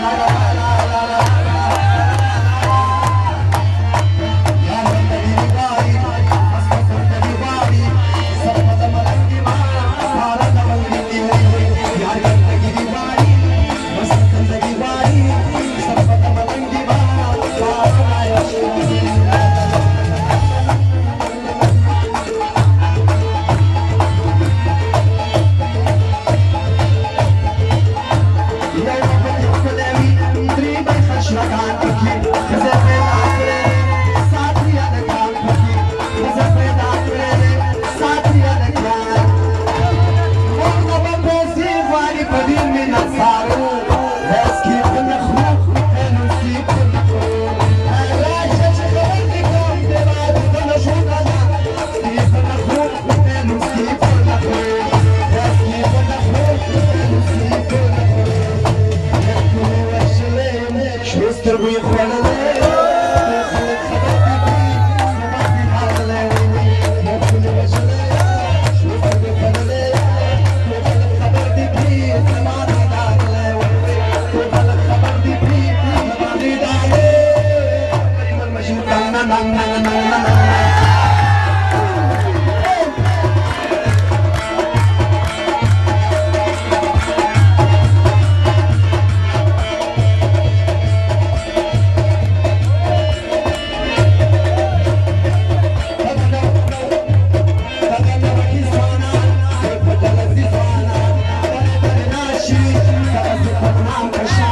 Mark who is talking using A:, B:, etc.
A: night. I got a kid. I'm Krishna.